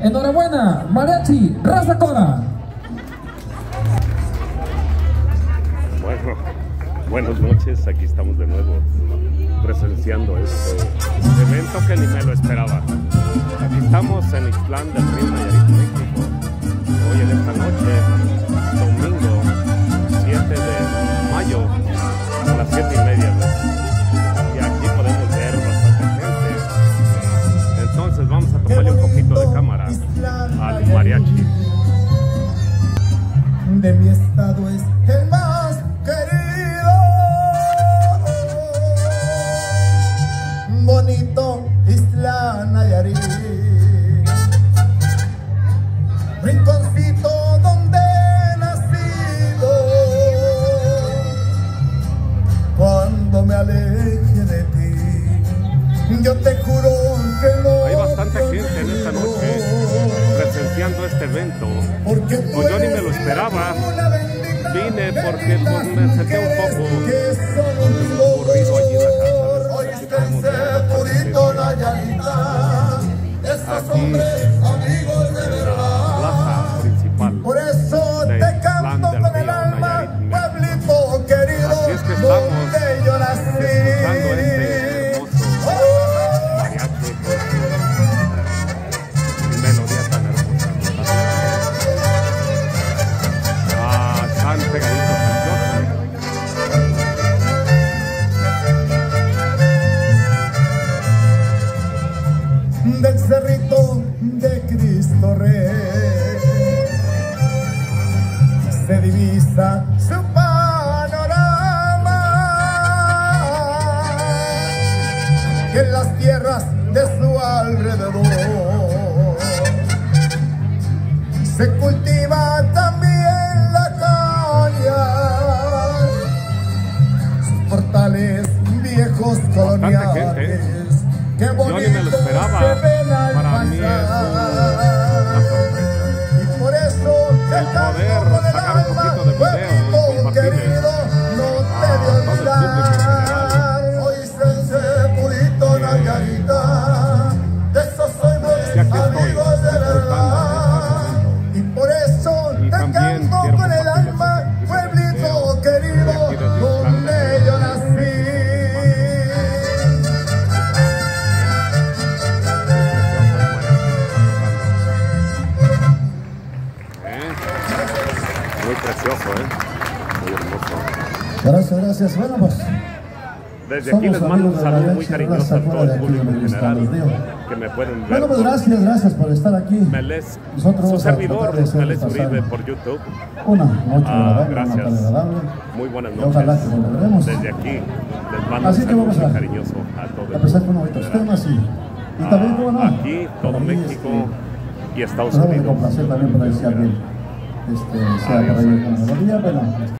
Enhorabuena, Mariachi Raza Cora. Bueno, buenas noches, aquí estamos de nuevo presenciando este evento que ni me lo esperaba. Aquí estamos en Ixtlán del Río mariachi. de mi estado es el más querido. Bonito Isla Nayarit. Rinconcito donde he nacido. Cuando me aleje de ti, yo te juro que no. Hay bastante gente en esta noche este evento. Pues yo ni me lo esperaba. Vine porque pues, me sentí un poco aburrido allí en la casa. Aquí cerrito de Cristo Rey. Se divisa su panorama en las tierras de su alrededor se cultiva también la caña sus portales viejos ¿eh? coloniales. Qué bonito se ven al Precioso, ¿eh? Muy hermoso. Gracias, gracias. Bueno, pues Desde aquí les mando un de saludo muy cariñoso a todo el de público en general que me pueden ver. bueno, pues gracias, gracias por estar aquí. Meles, Nosotros su a servidor, de Meles Uribe por YouTube. Una noche Ah, agradable, gracias. agradable. Muy buenas Y ojalá noches. que lo logremos. Desde aquí les mando Así un saludo muy a cariñoso a todo el empezar con público otros en general. temas y, y también, ¿cómo no? Ah, Aquí, todo México este, y Estados de Unidos. complacer también por ahí si alguien este, sea ahí con la melodía. Bueno,